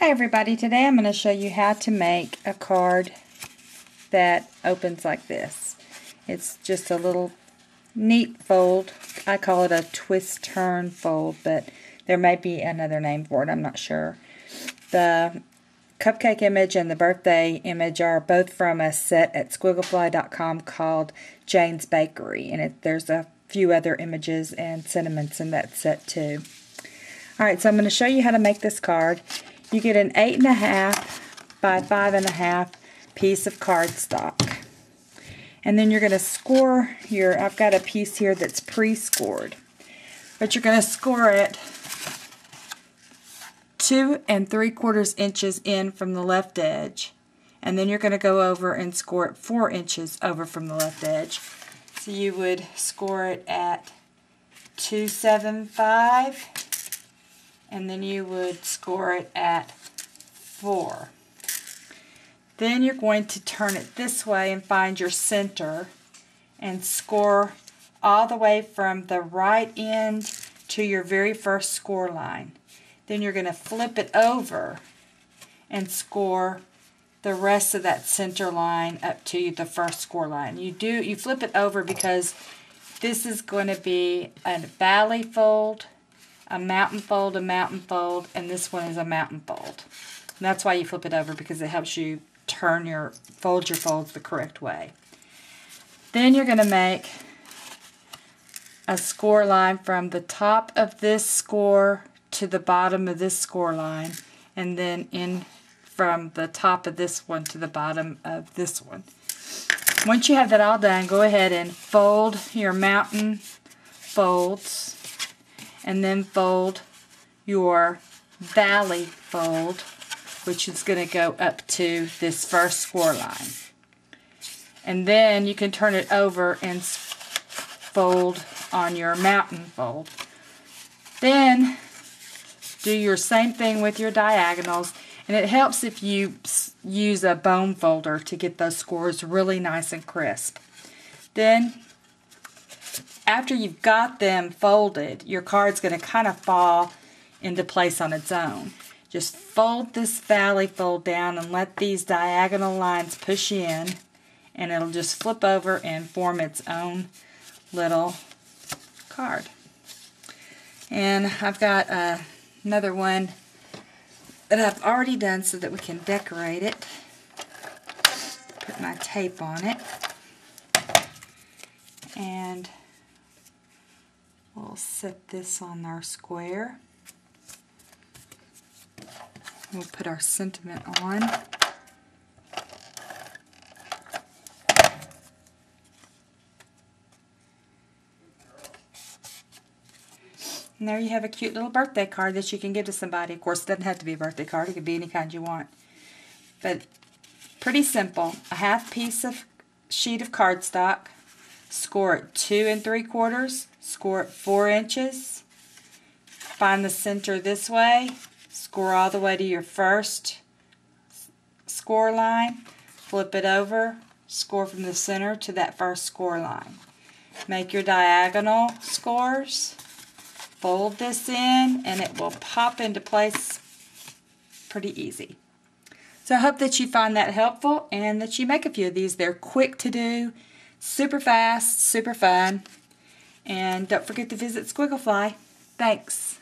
Hi everybody, today I'm going to show you how to make a card that opens like this. It's just a little neat fold. I call it a twist turn fold, but there may be another name for it, I'm not sure. The cupcake image and the birthday image are both from a set at squigglefly.com called Jane's Bakery, and it, there's a few other images and sentiments in that set too. Alright, so I'm going to show you how to make this card you get an eight and a half by five and a half piece of cardstock. And then you're going to score your, I've got a piece here that's pre-scored. But you're going to score it two and three quarters inches in from the left edge. And then you're going to go over and score it four inches over from the left edge. So you would score it at 275 and then you would score it at 4. Then you're going to turn it this way and find your center and score all the way from the right end to your very first score line. Then you're going to flip it over and score the rest of that center line up to the first score line. You do you flip it over because this is going to be a valley fold a mountain fold, a mountain fold, and this one is a mountain fold. And that's why you flip it over because it helps you turn your, fold your folds the correct way. Then you're going to make a score line from the top of this score to the bottom of this score line and then in from the top of this one to the bottom of this one. Once you have that all done, go ahead and fold your mountain folds and then fold your valley fold which is going to go up to this first score line. And then you can turn it over and fold on your mountain fold. Then do your same thing with your diagonals and it helps if you use a bone folder to get those scores really nice and crisp. Then after you've got them folded, your card's going to kind of fall into place on its own. Just fold this valley fold down and let these diagonal lines push in and it'll just flip over and form its own little card. And I've got uh, another one that I've already done so that we can decorate it. Put my tape on it. And We'll set this on our square. We'll put our sentiment on. And there you have a cute little birthday card that you can give to somebody. Of course, it doesn't have to be a birthday card. It could be any kind you want. But pretty simple. A half piece of sheet of cardstock, score it two and three quarters, score it four inches, find the center this way, score all the way to your first score line, flip it over, score from the center to that first score line. Make your diagonal scores, fold this in, and it will pop into place pretty easy. So I hope that you find that helpful and that you make a few of these. They're quick to do Super fast, super fun. And don't forget to visit Squigglefly. Thanks.